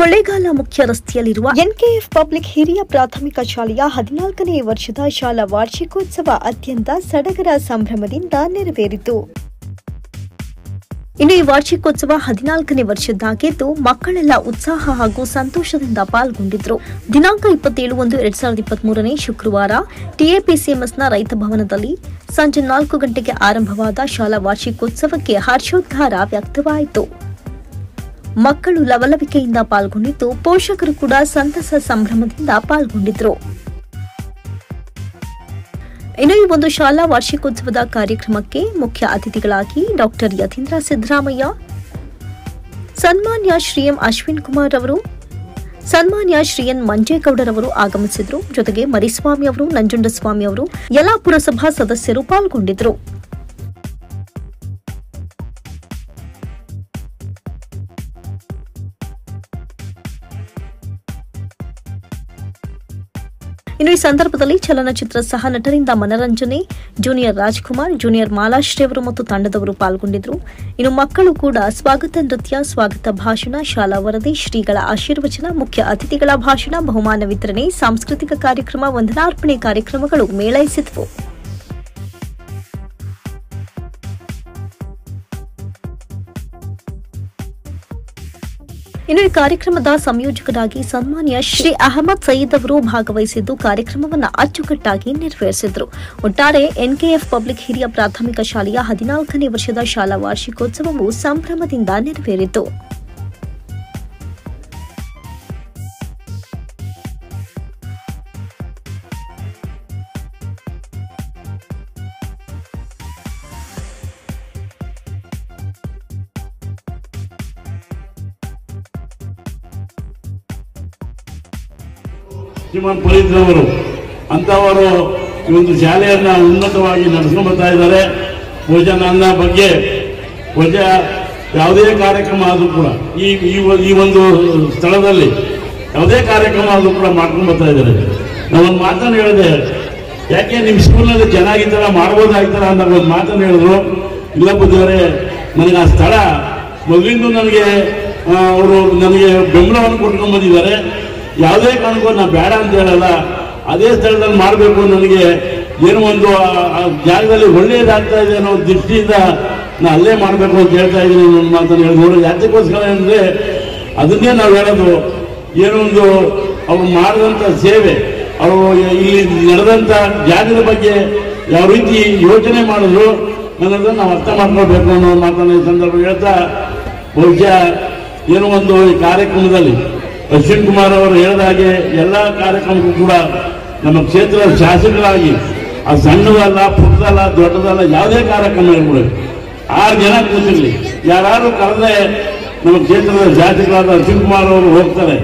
ಕೊಳ್ಳೇಗಾಲ ಮುಖ್ಯ ರಸ್ತೆಯಲ್ಲಿರುವ ಎನ್ಕೆಎಫ್ ಪಬ್ಲಿಕ್ ಹಿರಿಯ ಪ್ರಾಥಮಿಕ ಶಾಲೆಯ ಹದಿನಾಲ್ಕನೇ ವರ್ಷದ ಶಾಲಾ ವಾರ್ಷಿಕೋತ್ಸವ ಅತ್ಯಂತ ಸಡಗರ ಸಂಭ್ರಮದಿಂದ ನೆರವೇರಿತು. ಇನ್ನು ಈ ವಾರ್ಷಿಕೋತ್ಸವ ಹದಿನಾಲ್ಕನೇ ವರ್ಷದ್ದಾಗಿದ್ದು ಮಕ್ಕಳೆಲ್ಲ ಉತ್ಸಾಹ ಹಾಗೂ ಸಂತೋಷದಿಂದ ಪಾಲ್ಗೊಂಡಿದ್ರು. ದಿನಾಂಕ ಇಪ್ಪತ್ತೇಳು ಒಂದು ಎರಡ್ ಸಾವಿರದ ಇಪ್ಪತ್ತ್ ಮೂರನೇ ಶುಕ್ರವಾರ ಟಿಎಪಿಸಿಎಂಎಸ್ನ ರೈತ ಭವನದಲ್ಲಿ ಸಂಜೆ ನಾಲ್ಕು ಗಂಟೆಗೆ ಆರಂಭವಾದ ಶಾಲಾ ವಾರ್ಷಿಕೋತ್ಸವಕ್ಕೆ ಹರ್ಷೋದ್ಗಾರ ವ್ಯಕ್ತವಾಯಿತು. ಮಕ್ಕಳು ಲವಲವಿಕೆಯಿಂದ ಪಾಲ್ಗೊಂಡಿದ್ದು ಪೋಷಕರು ಕೂಡ ಸಂತಸ ಸಂಭ್ರಮದಿಂದ ಪಾಲ್ಗೊಂಡಿದ್ರು. ಇನ್ನು ಈ ಒಂದು ಶಾಲಾ ವಾರ್ಷಿಕೋತ್ಸವದ ಕಾರ್ಯಕ್ರಮಕ್ಕೆ ಮುಖ್ಯ ಅತಿಥಿಗಳಾಗಿ ಡಾಕ್ಟರ್ ಯತೀಂದ್ರ ಸಿದ್ದರಾಮಯ್ಯ, ಸನ್ಮಾನ್ಯ ಶ್ರೀ ಎಂ ಅಶ್ವಿನ್ ಕುಮಾರ್ ಅವರು, ಸನ್ಮಾನ್ಯ ಶ್ರೀ ಎನ್ ಮಂಜೇಗೌಡರವರು ಆಗಮಿಸಿದ್ರು. ಜೊತೆಗೆ ಮರಿಸ್ವಾಮಿ ಅವರು, ನಂಜುಂಡಸ್ವಾಮಿ ಅವರು ಎಲ್ಲಾ ಪುರಸಭಾ ಸದಸ್ಯರು ಪಾಲ್ಗೊಂಡಿದ್ರು. ಇನ್ನು ಈ ಸಂದರ್ಭದಲ್ಲಿ ಚಲನಚಿತ್ರ ಸಹ ನಟರಿಂದ ಮನರಂಜನೆ, ಜೂನಿಯರ್ ರಾಜ್ಕುಮಾರ್, ಜೂನಿಯರ್ ಮಾಲಾಶ್ರೀ ಅವರು ಮತ್ತು ತಂಡದವರು ಪಾಲ್ಗೊಂಡಿದ್ರು ಇನ್ನು ಮಕ್ಕಳು ಕೂಡ ಸ್ವಾಗತ ನೃತ್ಯ, ಸ್ವಾಗತ ಭಾಷಣ, ಶಾಲಾ ವರದಿ, ಶ್ರೀಗಳ ಆಶೀರ್ವಚನ, ಮುಖ್ಯ ಅತಿಥಿಗಳ ಭಾಷಣ, ಬಹುಮಾನ ವಿತರಣೆ, ಸಾಂಸ್ಕೃತಿಕ ಕಾರ್ಯಕ್ರಮ, ವಂದನಾರ್ಪಣೆ ಕಾರ್ಯಕ್ರಮಗಳು ಮೇಳೈಸಿದ್ವು. ಇನ್ನು ಈ ಕಾರ್ಯಕ್ರಮದ ಸಂಯೋಜಕರಾಗಿ ಸನ್ಮಾನ್ಯ ಶ್ರೀ ಅಹಮದ್ ಸಯೀದ್ ಅವರು ಭಾಗವಹಿಸಿದ್ದು ಕಾರ್ಯಕ್ರಮವನ್ನು ಅಚ್ಚುಕಟ್ಟಾಗಿ ನೆರವೇರಿಸಿದ್ರು. ಒಟ್ಟಾರೆ ಎನ್ಕೆಎಫ್ ಪಬ್ಲಿಕ್ ಹಿರಿಯ ಪ್ರಾಥಮಿಕ ಶಾಲೆಯ ಹದಿನಾಲ್ಕನೇ ವರ್ಷದ ಶಾಲಾ ವಾರ್ಷಿಕೋತ್ಸವವು ಸಂಭ್ರಮದಿಂದ ನೆರವೇರಿತು. ಶ್ರೀಮಾನ್ ಪರೀತ್ರವರು ಅಂಥವರು ಈ ಒಂದು ಶಾಲೆಯನ್ನು ಉನ್ನತವಾಗಿ ನಡೆಸ್ಕೊಂಡು ಬರ್ತಾ ಇದ್ದಾರೆ. ನನ್ನ ಬಗ್ಗೆ ಪೂಜಾ ಯಾವುದೇ ಕಾರ್ಯಕ್ರಮ ಆದರೂ ಕೂಡ ಈ ಈ ಒಂದು ಸ್ಥಳದಲ್ಲಿ ಯಾವುದೇ ಕಾರ್ಯಕ್ರಮ ಆದರೂ ಕೂಡ ಮಾಡ್ಕೊಂಡು ಬರ್ತಾ ಇದ್ದಾರೆ. ನಾವೊಂದು ಮಾತನ್ನು ಹೇಳಿದೆ, ಯಾಕೆ ನಿಮ್ಮ ಸ್ಕೂಲ್ನಲ್ಲಿ ಚೆನ್ನಾಗಿ ಥರ ಮಾಡ್ಬೋದಾಗಿತ್ತಲ್ಲ ಅಂತ ಒಂದು ಮಾತನ್ನು ಹೇಳಿದ್ರು. ಇಲ್ಲ ನನಗೆ ಆ ಸ್ಥಳ ಮೊದಲಿಂದ ನನಗೆ ಅವರು ನನಗೆ ಬೆಂಬಲವನ್ನು ಕೊಟ್ಕೊಂಡು ಬಂದಿದ್ದಾರೆ. ಯಾವುದೇ ಕಾರಣಕ್ಕೂ ನಾನು ಬೇಡ ಅಂತ ಹೇಳಲ್ಲ. ಅದೇ ಸ್ಥಳದಲ್ಲಿ ಮಾಡಬೇಕು ನನಗೆ. ಏನೋ ಒಂದು, ಆ- ಜಾಗದಲ್ಲಿ ಒಳ್ಳೆಯದಾಗ್ತಾ ಇದೆ ಅನ್ನೋ ದೃಷ್ಟಿಯಿಂದ ನಾನು ಅಲ್ಲೇ ಮಾಡಬೇಕು ಅಂತ ಹೇಳ್ತಾ ಇದ್ದೀನಿ ನನ್ನ ಮಾತನ್ನು ಹೇಳಿ. ನೋಡಿ, ಯಾತಕ್ಕೋಸ್ಕರ ಅಂದರೆ ಅದನ್ನೇ ನಾವು ಹೇಳೋದು. ಏನೋ ಒಂದು, ಅವ್ರು ಮಾಡಿದಂಥ ಸೇವೆ, ಅವರು ಇಲ್ಲಿ ನಡೆದಂಥ ಜಾಗದ ಬಗ್ಗೆ ಯಾವ ರೀತಿ ಯೋಚನೆ ಮಾಡಿದ್ರು ಅನ್ನೋದನ್ನು ನಾವು ಅರ್ಥ ಮಾಡ್ಕೊಳ್ಬೇಕು ಅನ್ನೋ ಮಾತನ್ನು ಈ ಸಂದರ್ಭ ಹೇಳ್ತಾ, ಬಹುಶಃ ಏನೋ ಒಂದು ಈ ಕಾರ್ಯಕ್ರಮದಲ್ಲಿ ಅಶ್ವಿನ್ ಕುಮಾರ್ ಅವರು ಹೇಳಿದ ಹಾಗೆ ಎಲ್ಲ ಕಾರ್ಯಕ್ರಮಕ್ಕೂ ಕೂಡ ನಮ್ಮ ಕ್ಷೇತ್ರದ ಶಾಸಕರಾಗಿ, ಆ ಸಣ್ಣದಲ್ಲ, ಪುಟ್ಟದಲ್ಲ, ದೊಡ್ಡದಲ್ಲ ಯಾವುದೇ ಕಾರ್ಯಕ್ರಮ ಇರ್ಬೋದು ಆರು ಜನ ಕೂತಿರಲಿ. ಯಾರು ಕರೆದ್ರೆ ನಮ್ಮ ಕ್ಷೇತ್ರದ ಶಾಸಕರಾದ ಅಶ್ವಿನ್ ಕುಮಾರ್ ಅವರು ಹೋಗ್ತಾರೆ.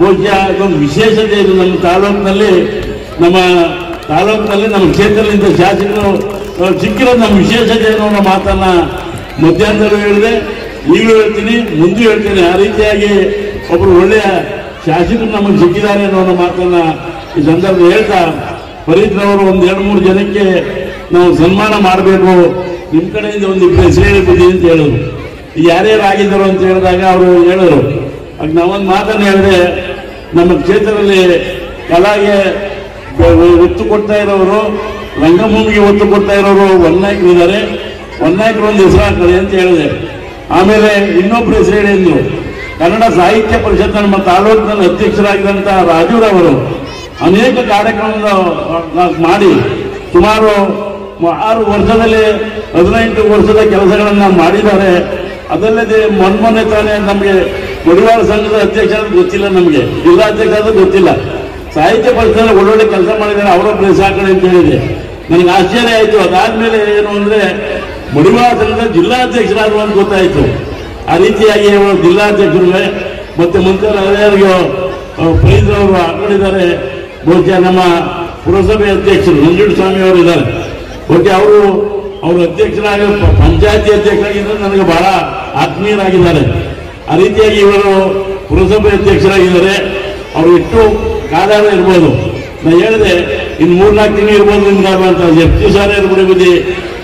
ಬಹುಶಃ ಇದೊಂದು ವಿಶೇಷತೆ ಇದು ನಮ್ಮ ತಾಲೂಕಿನಲ್ಲಿ. ನಮ್ಮ ತಾಲೂಕಿನಲ್ಲಿ ನಮ್ಮ ಕ್ಷೇತ್ರದಿಂದ ಶಾಸಕರು ಸಿಕ್ಕಿರೋ ನಮ್ಮ ವಿಶೇಷತೆ ಅನ್ನೋ ಮಾತನ್ನು ಮಧ್ಯಾಹ್ನದಲ್ಲೂ ಹೇಳಿದೆ. ಈಗಲೂ ಹೇಳ್ತೀನಿ, ಮುಂದೆ ಹೇಳ್ತೀನಿ. ಆ ರೀತಿಯಾಗಿ ಒಬ್ಬರು ಒಳ್ಳೆಯ ಶಾಸಕರು ನಮಗೆ ಸಿಕ್ಕಿದ್ದಾರೆ ಅನ್ನೋ ಮಾತನ್ನ ಈ ಸಂದರ್ಭ ಹೇಳ್ತಾ ಫರೀದ್ರವರು ಒಂದು ಎರಡು ಮೂರು ಜನಕ್ಕೆ ನಾವು ಸನ್ಮಾನ ಮಾಡಬೇಕು. ನಿಮ್ಮ ಕಡೆಯಿಂದ ಒಂದು ಇಬ್ಬರು ಹೇಳಿದ್ದೀನಿ ಅಂತ ಹೇಳಿದ್ರು ಯಾರ್ಯಾರು ಆಗಿದ್ದರು ಅಂತ ಹೇಳಿದಾಗ ಅವರು ಹೇಳಿದ್ರು ಆಗ ನಾವೊಂದು ಮಾತನ್ನು ಹೇಳಿದೆ, ನಮ್ಮ ಕ್ಷೇತ್ರದಲ್ಲಿ ಕಲಾಗೆ ಒತ್ತು ಕೊಡ್ತಾ ಇರೋರು, ರಂಗಭೂಮಿಗೆ ಒತ್ತು ಕೊಡ್ತಾ ಇರೋರು ಒನ್ನಾಯ್ಕರು ಇದ್ದಾರೆ. ಒನ್ನಾಯ್ಕರು ಒಂದು ಹೆಸರು ಹಾಕ್ತಾರೆ ಅಂತ ಹೇಳಿದೆ. ಆಮೇಲೆ ಇನ್ನೊಬ್ರು ಹೆಸರು ಹೇಳಿದ್ರು ಕನ್ನಡ ಸಾಹಿತ್ಯ ಪರಿಷತ್ ನಮ್ಮ ತಾಲೂಕಿನಲ್ಲಿ ಅಧ್ಯಕ್ಷರಾಗಿದ್ದಂಥ ರಾಜುರವರು ಅನೇಕ ಕಾರ್ಯಕ್ರಮದ ಮಾಡಿ ಸುಮಾರು ಆರು ವರ್ಷದಲ್ಲಿ ಹದಿನೆಂಟು ವರ್ಷದ ಕೆಲಸಗಳನ್ನ ಮಾಡಿದ್ದಾರೆ. ಅದಲ್ಲದೆ ಮೊನ್ಮೊನ್ನೆ ತಾನೇ ನಮಗೆ ಪರಿವಾರ ಸಂಘದ ಅಧ್ಯಕ್ಷ ಗೊತ್ತಿಲ್ಲ ನಮಗೆ. ಜಿಲ್ಲಾಧ್ಯಕ್ಷ ಅಂತ ಗೊತ್ತಿಲ್ಲ. ಸಾಹಿತ್ಯ ಪರಿಷತ್ ಒಳ್ಳೊಳ್ಳೆ ಕೆಲಸ ಮಾಡಿದ್ದಾರೆ. ಅವರೊಬ್ಬರು ಸಾಕಣೆ ಅಂತ ಹೇಳಿದೆ. ನನಗೆ ಆಶ್ಚರ್ಯ ಆಯಿತು. ಅದಾದ್ಮೇಲೆ ಏನು ಅಂದ್ರೆ ಮಡಿವಾಳ ಸಂಘದ ಜಿಲ್ಲಾಧ್ಯಕ್ಷರಾದ್ರು ಅಂತ ಗೊತ್ತಾಯಿತು. ಆ ರೀತಿಯಾಗಿ ಜಿಲ್ಲಾಧ್ಯಕ್ಷರು ಮತ್ತೆ ಮುಂತಾದವರಿಗೆ ಪ್ರೈಸ್ ಅವರು ಹಾಕೊಂಡಿದ್ದಾರೆ. ಬಹುಶಃ ನಮ್ಮ ಪುರಸಭೆ ಅಧ್ಯಕ್ಷರು ನಂಜುಂಡ ಸ್ವಾಮಿ ಅವರು ಇದ್ದಾರೆ. ಬಹುಶಃ ಅವರು ಅವರು ಅಧ್ಯಕ್ಷರಾಗಿ ಪಂಚಾಯತಿ ಅಧ್ಯಕ್ಷರಾಗಿದ್ದರೆ ನನಗೆ ಬಹಳ ಆತ್ಮೀಯರಾಗಿದ್ದಾರೆ. ಆ ರೀತಿಯಾಗಿ ಇವರು ಪುರಸಭೆ ಅಧ್ಯಕ್ಷರಾಗಿದ್ದಾರೆ. ಅವರು ಎಷ್ಟು ಕಾದಾರ ಇರ್ಬೋದು. ನಾನು ಹೇಳಿದೆ, ಇನ್ನು ಮೂರ್ನಾಲ್ಕು ತಿಂಗಳು ಇರ್ಬೋದು ಅಂತ ಎಷ್ಟು ಸಾರ ಇರ್ಬೋದು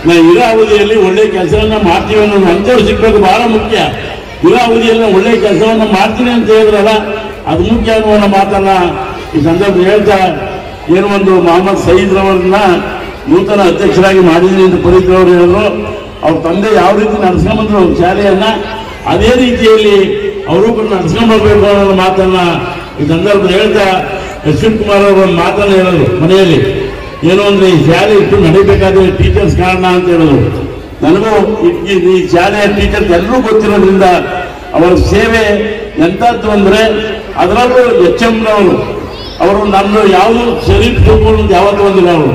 ನಾ ಇರೋ ಅವಧಿಯಲ್ಲಿ ಒಳ್ಳೆ ಕೆಲಸವನ್ನ ಮಾಡ್ತೀವಿ ಅನ್ನೋ ಅಂಥವ್ರು ಸಿಕ್ಕೋದು ಬಹಳ ಮುಖ್ಯ. ಯುವ ಅವಧಿಯಲ್ಲಿ ಒಳ್ಳೆ ಕೆಲಸವನ್ನು ಮಾಡ್ತೀನಿ ಅಂತ ಹೇಳಿದ್ರಲ್ಲ, ಅದು ಮುಖ್ಯ ಅನ್ನೋ ಮಾತನ್ನ ಈ ಸಂದರ್ಭ ಹೇಳ್ತಾ ಏನು ಒಂದು ಮೊಹಮ್ಮದ್ ಸಯೀದ್ರವರನ್ನ ನೂತನ ಅಧ್ಯಕ್ಷರಾಗಿ ಮಾಡಿದ್ದೀನಿ ಅಂತ ಪರೀಕ್ಷೆ ಅವರು ಹೇಳಿದ್ರು. ಅವ್ರ ತಂದೆ ಯಾವ ರೀತಿ ನಡೆಸ್ಕೊಂಬಂದ್ರು ಅವ್ರ ಶಾಲೆಯನ್ನ, ಅದೇ ರೀತಿಯಲ್ಲಿ ಅವರು ಕೂಡ ನಡೆಸ್ಕೊಂಡ್ಬರ್ಬೇಕು ಅನ್ನೋ ಮಾತನ್ನ ಈ ಸಂದರ್ಭ ಹೇಳ್ತಾ ಅಶ್ವಿನ್ ಕುಮಾರ್ ಅವರ ಮಾತನ್ನ ಹೇಳಿದ್ರು ಮನೆಯಲ್ಲಿ. ಏನು ಅಂದ್ರೆ ಈ ಶಾಲೆ ಇಟ್ಟು ನಡೀಬೇಕಾದ್ರೆ ಟೀಚರ್ಸ್ ಕಾರಣ ಅಂತ ಹೇಳೋದು. ನನಗೂ ಈ- ಶಾಲೆಯ ಟೀಚರ್ಸ್ ಎಲ್ಲರೂ ಗೊತ್ತಿರೋದ್ರಿಂದ ಅವರ ಸೇವೆ ಎಂತದ್ದು ಅಂದ್ರೆ ಅದರಲ್ಲೂ ಎಚ್ ಎಂನವರು ಅವರು ನನ್ನ ಯಾವುದು ತಗೊಂಡು ಅಂತ ಯಾವತ್ತೂ ಒಂದಿಲ್ಲ ಅವರು.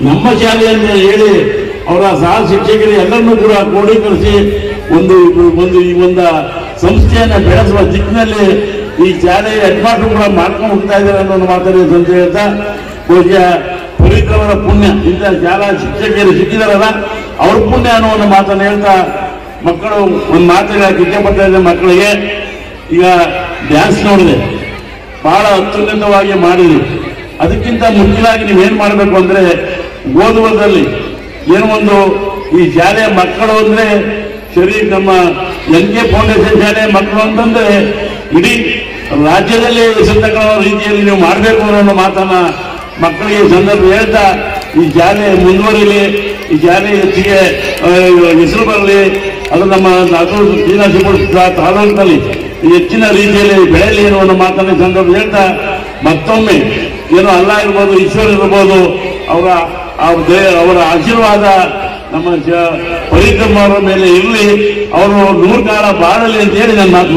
ನಮ್ಮ ಶಾಲೆಯನ್ನು ಹೇಳಿ ಅವರ ಸಹ ಶಿಕ್ಷಕರು ಎಲ್ಲರನ್ನೂ ಕೂಡ ಕ್ರೋಢೀಕರಿಸಿ ಒಂದು ಒಂದು ಈ ಒಂದು ಸಂಸ್ಥೆಯನ್ನು ಬೆಳೆಸುವ ದಿಕ್ಕಿನಲ್ಲಿ ಈ ಶಾಲೆಯ ಹೆಡ್ ಕೂಡ ಮಾಡ್ಕೊಂಡು ಹೋಗ್ತಾ ಇದ್ದಾರೆ ಅನ್ನೋ ಮಾತನ್ನು ಅಂತ ಹೇಳ್ತಾ, ಬಹುಶಃ ಪವಿತ್ರವರ ಪುಣ್ಯ. ಇಂಥ ಶಾಲಾ ಶಿಕ್ಷಕಿಯರು ಸಿಕ್ಕಿದಾರಲ್ಲ, ಅವ್ರ ಪುಣ್ಯ ಅನ್ನೋ ಒಂದು ಮಾತನ್ನು ಹೇಳ್ತಾ ಮಕ್ಕಳು ಒಂದು ಮಾತನ್ನ ಇಷ್ಟಪಡ್ತಾ ಇದೆ ಮಕ್ಕಳಿಗೆ. ಈಗ ಡ್ಯಾನ್ಸ್ ನೋಡಿದೆ. ಬಹಳ ಅತ್ಯುನ್ನತವಾಗಿ ಮಾಡಿದ್ರಿ. ಅದಕ್ಕಿಂತ ಮುಖ್ಯವಾಗಿ ನೀವೇನ್ ಮಾಡಬೇಕು ಅಂದ್ರೆ, ಓದುವುದರಲ್ಲಿ ಏನು ಒಂದು ಈ ಶಾಲೆಯ ಮಕ್ಕಳು ಅಂದ್ರೆ, ಸರಿ, ನಮ್ಮ ಎನ್ ಕೆ ಫೌಂಡೇಶನ್ ಶಾಲೆಯ ಮಕ್ಕಳು ಅಂತಂದ್ರೆ, ಇಡೀ ರಾಜ್ಯದಲ್ಲಿ ಸಂತಕ ರೀತಿಯಲ್ಲಿ ನೀವು ಮಾಡಬೇಕು ಅನ್ನೋ ಮಾತನ್ನ ಮಕ್ಕಳಿಗೆ ಈ ಸಂದರ್ಭ ಹೇಳ್ತಾ, ಈ ಜಾಲೆ ಮುಂದುವರಿಲಿ ಈ ಜಾಲೆ ಹೆಚ್ಚಿಗೆ ಹೆಸರು ಬರಲಿ, ಅದು ನಮ್ಮ ಶ್ರೀನಿವಾಸಪುರ ತಾಲೂಕಿನಲ್ಲಿ ಹೆಚ್ಚಿನ ರೀತಿಯಲ್ಲಿ ಬೆಳೆಯಲಿ ಅನ್ನೋ ಮಾತನ್ನ ಸಂದರ್ಭ ಹೇಳ್ತಾ, ಮತ್ತೊಮ್ಮೆ ಏನೋ ಅಲ್ಲ ಇರ್ಬೋದು, ಈಶ್ವರ ಇರ್ಬೋದು, ಅವರ ಅವರ ಆಶೀರ್ವಾದ ನಮ್ಮ ಜ- ಪರಿಕ್ರಮ ಅವರ ಮೇಲೆ ಇರಲಿ ಅವರು ನೂರು ಕಾಲ ಬಾಳಲಿ ಅಂತ ಹೇಳಿ ನಾನು ಮಾತು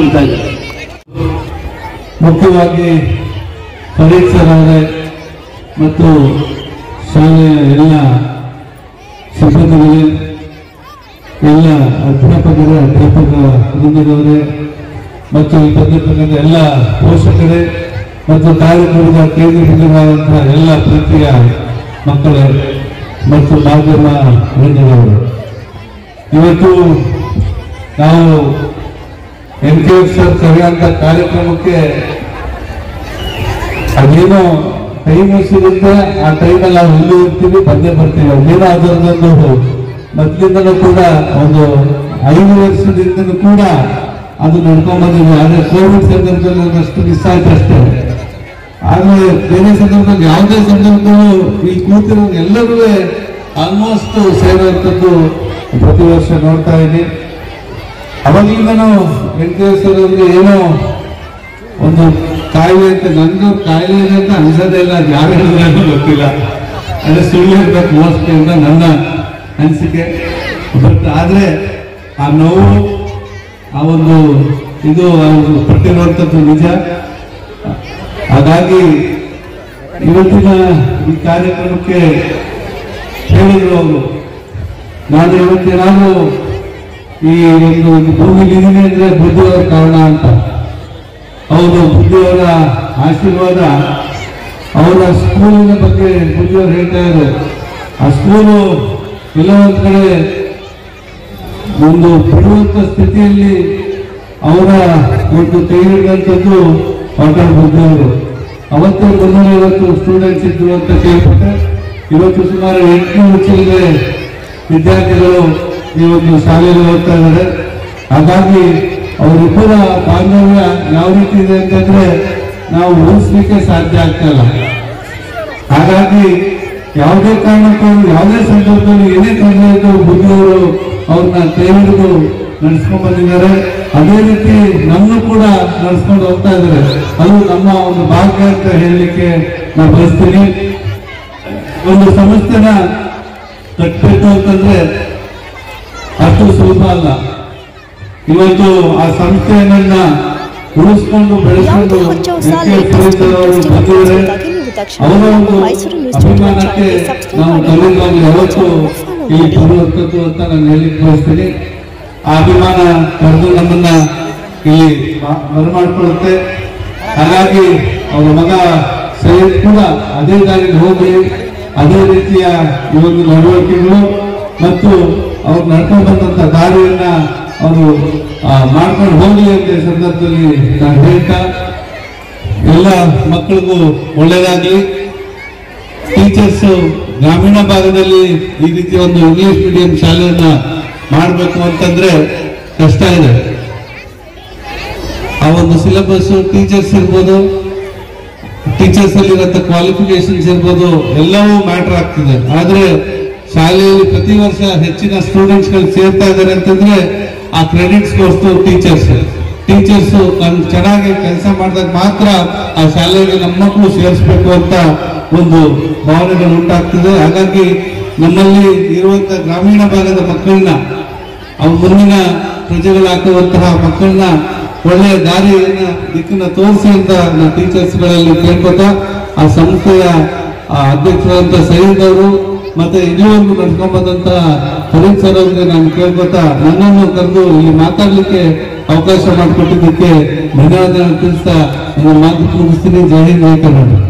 ಮುಖ್ಯವಾಗಿ ಪರೀಕ್ಷೆ ಮತ್ತು ಶಾಲೆಯ ಎಲ್ಲ ಸಿಬ್ಬಂದಿಗಳೇ, ಎಲ್ಲ ಅಧ್ಯಾಪಕರೇ, ಅಧ್ಯಾಪಕ ವೃಂದದವರೇ, ಮತ್ತು ಈ ಬಂದಿರ್ತಕ್ಕಂಥ ಎಲ್ಲ ಪೋಷಕರೇ ಮತ್ತು ಕಾರ್ಯಕ್ರಮದ ಕೇಂದ್ರೀಕೃತವಾದಂತಹ ಎಲ್ಲ ಪ್ರೀತಿಯ ಮಕ್ಕಳೇ ಮತ್ತು ಮಾಧ್ಯಮ ವೃಂದದವರು. ಇವತ್ತು ನಾವು ಎನ್ ಕೆ ಸರ್ ಕರೆಯುವಂಥ ಕಾರ್ಯಕ್ರಮಕ್ಕೆ ಅದೇನೋ ಟೈಮ್ ಸಿಗುತ್ತೆ ಆ ಟೈಮಲ್ಲಿ ನಾವು ಎಲ್ಲೂ ಇರ್ತೀವಿ ಬಂದೇ ಬರ್ತೀವಿ. ಅದೇನೋ ಅದರದೊಂದು ಮೊದಲಿಂದಲೂ ಕೂಡ ಒಂದು ಐದು ವರ್ಷದಿಂದಲೂ ಕೂಡ ಅದು ನಡ್ಕೊಂಡ್ ಆದರೆ ಕೋವಿಡ್ ಸಂದರ್ಭದಲ್ಲಿ ಒಂದಷ್ಟು ಮಿಸ್ ಆಯ್ತು ಅಷ್ಟೇ. ಆದರೆ ಬೇರೆ ಸಂದರ್ಭದಲ್ಲಿ ಯಾವುದೇ ಸಂದರ್ಭದಲ್ಲೂ ಈ ಕೂತಿರೋ ಎಲ್ಲರೂ ಆಲ್ಮೋಸ್ಟ್ ಸೇರುವಂಥದ್ದು ಪ್ರತಿ ವರ್ಷ ನೋಡ್ತಾ ಇದ್ದೀನಿ. ಅವಾಗಲಿಂದನೂ ವೆಂಕಟೇಶ್ವರ ಏನೋ ಒಂದು ಕಾಯಿಲೆ ಅಂತ, ನಂದು ಕಾಯಿಲೆ ಅಂತ ಅನ್ಸೋದೇ ಇಲ್ಲ, ಅದು ಯಾರು ಹೇಳಿದ್ರೆ ಗೊತ್ತಿಲ್ಲ. ಅದೇ ಸುಳ್ಳು ಇರ್ಬೇಕು ಮೋಸ್ಟ್ಲಿ ಅಂತ ನನ್ನ ಅನಿಸಿಕೆ ಬಟ್ ಆದ್ರೆ ಆ ನೋವು, ಆ ಒಂದು ಇದು ಒಂದು ಪಟ್ಟಿರುವಂಥದ್ದು ನಿಜ. ಹಾಗಾಗಿ ಇವತ್ತಿನ ಈ ಕಾರ್ಯಕ್ರಮಕ್ಕೆ ಹೇಳಿದ್ರು ಅವರು. ನಾನು ಇವತ್ತೇನಾದ್ರೂ ಈ ಒಂದು ಭೂಮಿ ಇದೀನಿ ಅಂದ್ರೆ ಬುದ್ಧಿಯವರ ಕಾರಣ ಅಂತ. ಹೌದು ಬುದ್ಧಿಯವರ ಆಶೀರ್ವಾದ. ಅವರ ಸ್ಕೂಲಿನ ಬಗ್ಗೆ ಬುದ್ಧಿಯವರು ಹೇಳ್ತಾ ಇದ್ದಾರೆ. ಆ ಸ್ಕೂಲು ಕೆಲವೊಂದು ಕಡೆ ಒಂದು ಬಿಡುವಂತ ಸ್ಥಿತಿಯಲ್ಲಿ ಅವರ ಒಂದು ಕೈ ಹಿಡಿದಂಥದ್ದು ವಾಟರ್ ಬುದ್ಧಿಯವರು ಅವತ್ತೇ ಮುನ್ನೂರ ಐವತ್ತು ಸ್ಟೂಡೆಂಟ್ಸ್ ಇದ್ರು ಅಂತ ಕೇಳ್ಪಟ್ಟೆ ಇವತ್ತು ಸುಮಾರು ಎಂಟುನೂರು ಚಿಲ್ಲರೆ ವಿದ್ಯಾರ್ಥಿಗಳು ಈ ಒಂದು ಶಾಲೆಯಲ್ಲಿ ಓದ್ತಾ ಇದ್ದಾರೆ. ಹಾಗಾಗಿ ಅವರಿಬ್ಬರ ಬಾಂಧವ್ಯ ಯಾವ ರೀತಿ ಇದೆ ಅಂತಂದ್ರೆ ನಾವು ಊಹಿಸ್ಲಿಕ್ಕೆ ಸಾಧ್ಯ ಆಗ್ತಲ್ಲ ಹಾಗಾಗಿ ಯಾವುದೇ ಕಾರಣಕ್ಕೂ, ಯಾವುದೇ ಸಂದರ್ಭದಲ್ಲಿ ಏನೇ ತೊಂದರೆ ಅಂತ ಬುದ್ಧಿಯವರು ಅವ್ರನ್ನ ಕೈ ಹಿಡಿದು ನಡೆಸ್ಕೊಂಡ್ ಬಂದಿದ್ದಾರೆ ಅದೇ ರೀತಿ ನಮ್ಮನ್ನು ಕೂಡ ನಡೆಸ್ಕೊಂಡು ಹೋಗ್ತಾ ಇದ್ದಾರೆ. ಅದು ನಮ್ಮ ಒಂದು ಭಾಗ್ಯ ಅಂತ ಹೇಳಲಿಕ್ಕೆ ನಾನು ಬಯಸ್ತೀನಿ. ಒಂದು ಸಂಸ್ಥೆನ ಕಟ್ಟಬೇಕು ಅಂತಂದ್ರೆ ಅಷ್ಟು ಸುಲಭ ಅಲ್ಲ. ಇವತ್ತು ಆ ಸಂಸ್ಥೆಯನ್ನ ಉಳಿಸ್ಕೊಂಡು ಬೆಳೆಸ್ಕೊಂಡು ಬಂದಿದ್ದಾರೆ ಅವರ ಒಂದು ಅಭಿಮಾನಕ್ಕೆ ನಾವು ತಮಿಳುನಾಡು ಕಲಿಯುವಾಗ ಯಾವತ್ತು ಈ ಬರುವಂಥದ್ದು ಅಂತ ನಾನು ಹೇಳಿಕ್ ಬಯಸ್ತೀನಿ. ಆ ಅಭಿಮಾನ ಕರೆದು ನಮ್ಮನ್ನ ಇಲ್ಲಿ ಬರಮಾಡ್ಕೊಳ್ಳುತ್ತೆ ಹಾಗಾಗಿ ಅವರ ಮಗ ಸೈಯದ್ ಕೂಡ ಅದೇ ದಾರಿಗೆ ಹೋಗಿ ಅದೇ ರೀತಿಯ ಈ ಒಂದು ನಡವಳಿಕೆಗಳು ಮತ್ತು ಅವ್ರು ನಡ್ಕೊಂಡು ದಾರಿಯನ್ನ ಅವರು ಮಾಡ್ಕೊಂಡು ಹೋಗಲಿ ಅಂತ ಸಂದರ್ಭದಲ್ಲಿ ನಾನು ಹೇಳ್ತಾ, ಎಲ್ಲ ಮಕ್ಕಳಿಗೂ ಒಳ್ಳೇದಾಗಲಿ. ಟೀಚರ್ಸ್ ಗ್ರಾಮೀಣ ಭಾಗದಲ್ಲಿ ಈ ರೀತಿ ಒಂದು ಇಂಗ್ಲಿಷ್ ಮೀಡಿಯಂ ಶಾಲೆಯನ್ನ ಮಾಡಬೇಕು ಅಂತಂದ್ರೆ ಕಷ್ಟ ಇದೆ. ಆ ಒಂದು ಸಿಲೆಬಸ್ ಟೀಚರ್ಸ್ ಇರ್ಬೋದು ಟೀಚರ್ಸ್ ಕ್ವಾಲಿಫಿಕೇಷನ್ಸ್ ಕ್ವಾಲಿಫಿಕೇಶನ್ಸ್ ಇರ್ಬೋದು, ಎಲ್ಲವೂ ಮ್ಯಾಟರ್ ಆಗ್ತಿದೆ. ಆದ್ರೆ ಶಾಲೆಯಲ್ಲಿ ಪ್ರತಿ ವರ್ಷ ಹೆಚ್ಚಿನ ಸ್ಟೂಡೆಂಟ್ಸ್ಗಳು ಸೇರ್ತಾ ಇದ್ದಾರೆ ಅಂತಂದ್ರೆ ಆ ಕ್ರೆಡಿಟ್ಸ್ ಕೊಡ್ತು ಟೀಚರ್ಸ್ ಟೀಚರ್ಸ್ ಚೆನ್ನಾಗಿ ಕೆಲಸ ಮಾಡಿದಾಗ ಮಾತ್ರ ಆ ಶಾಲೆಗೆ ನಮ್ಮ ಮಕ್ಕಳು ಸೇರಿಸ್ಬೇಕು ಅಂತ ಒಂದು ಭಾವನೆಗಳು ಉಂಟಾಗ್ತಿದೆ. ಹಾಗಾಗಿ ನಮ್ಮಲ್ಲಿ ಇರುವಂತ ಗ್ರಾಮೀಣ ಭಾಗದ ಮಕ್ಕಳನ್ನ ಅವ್ರ ಮುಂದಿನ ಪ್ರಜೆಗಳಾಗುವಂತಹ ಮಕ್ಕಳನ್ನ ಒಳ್ಳೆಯ ದಾರಿಯನ್ನ, ದಿಕ್ಕನ್ನ ತೋರಿಸಿ ಅಂತ ಟೀಚರ್ಸ್ಗಳಲ್ಲಿ ಟೀಚರ್ಸ್ಗಳಲ್ಲಿ ಕೇಳ್ಕೊತಾ ಆ ಸಂಸ್ಥೆಯ, ಆ ಸೈನಿಕವರು ಮತ್ತೆ ಇಲ್ಲಿವರೆಗೂ ನಡ್ಕೊಂಬಂದಂತ ಫರೀದ್ ಸರ್ ಅವರಿಗೆ ನಾನು ಕೇಳ್ಕೊತಾ ನನ್ನನ್ನು ಕರೆದು ಇಲ್ಲಿ ಮಾತಾಡ್ಲಿಕ್ಕೆ ಅವಕಾಶ ಮಾಡಿಕೊಟ್ಟಿದ್ದಕ್ಕೆ ಧನ್ಯವಾದ ತಿಳಿಸ್ತಾ ನನ್ನ ಮಾತು ಮುಗಿಸ್ತೀನಿ. ಜೈ ಹಿಂದ್, ಜೈ ಕರ್ನಾಟಕ.